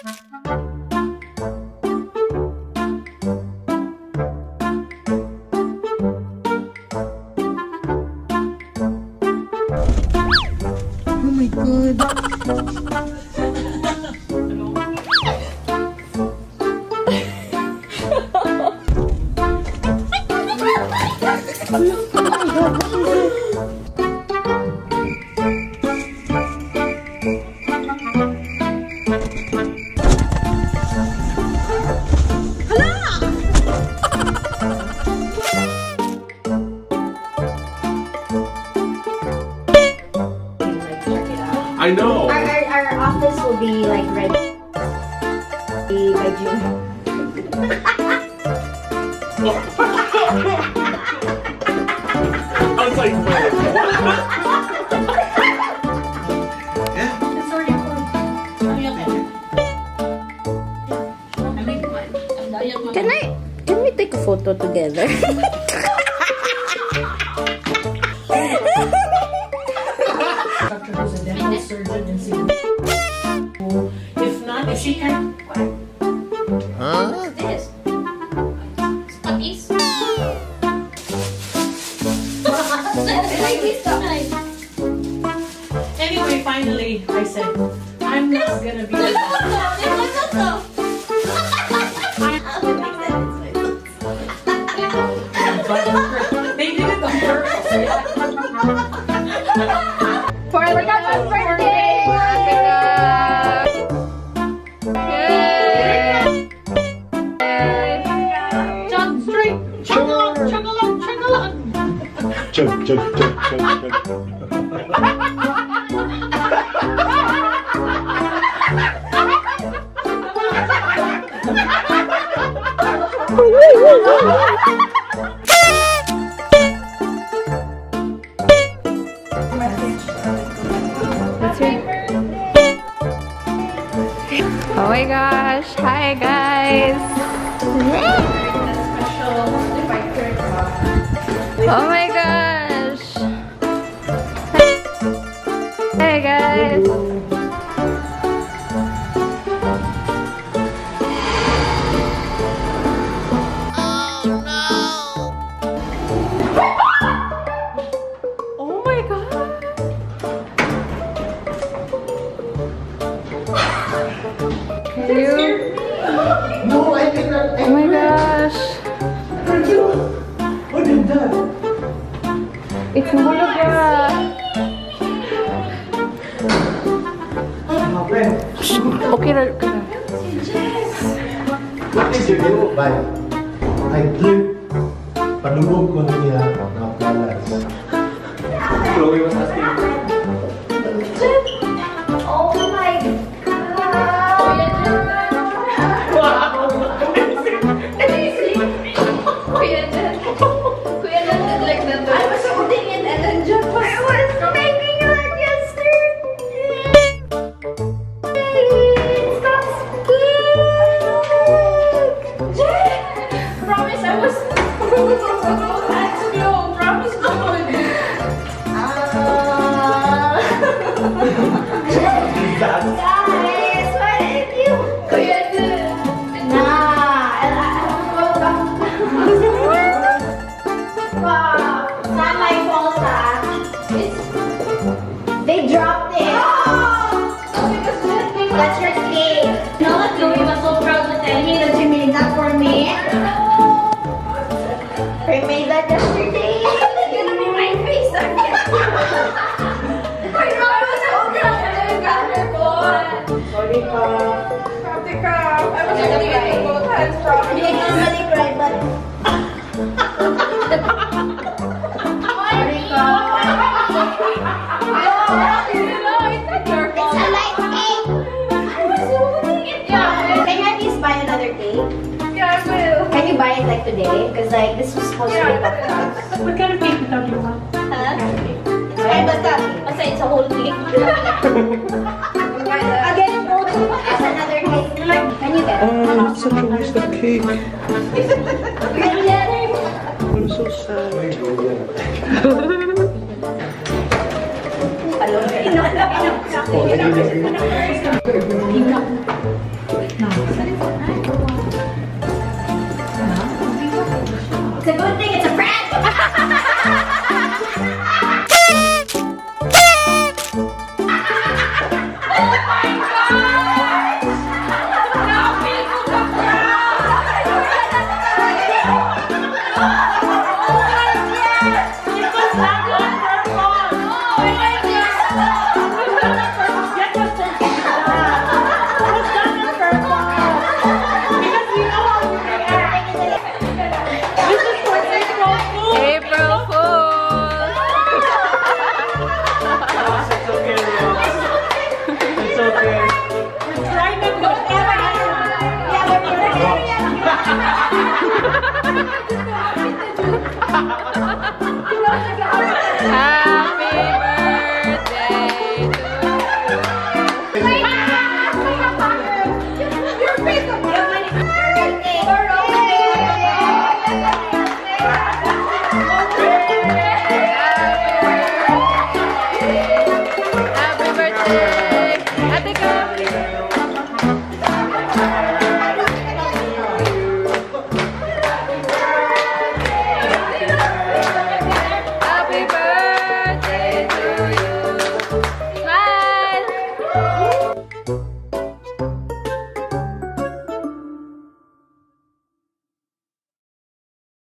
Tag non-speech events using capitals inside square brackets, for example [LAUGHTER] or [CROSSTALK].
Oh my god. I know. Our, our, our office will be like ready by June. I was like, wait, what? [LAUGHS] It's already Can I, can we take a photo together? [LAUGHS] If not, if she. What's this? Puppies? like [LAUGHS] Anyway, finally, I said, I'm not gonna be [LAUGHS] the [LAUGHS] But they did it on purpose. For Laga's birthday! Chug, chug, chug, chug. Oh my gosh. Hi guys. Oh my gosh. You? No, I cannot. Oh my gosh. What is that? It's a hologram. Happen. Okay na, okay na. What did you do? Bye. I clip. Palubog ko niya na balas. Chloe was asking. It's they dropped it. Oh! That's your cake. No, Chloe was so proud to tell me that she made that for me. I made that yesterday. It's [LAUGHS] gonna be my face again. [LAUGHS] I know I was so proud. I got her phone. Sorry ka. I was gonna get both hands from me. I normally cry, but. Least cake? Yeah, I will. Can you buy it like today? Because like this was supposed to be yeah. What kind of cake did you want? Huh? Ay, basta. Basta it's a whole cake. [LAUGHS] [LAUGHS] Again, fold as another cake. Can you get it? Oh, it's such a waste of cake. Can you get it? I'm so sad. Hello? Oh, lagi, lagi. [LAUGHS]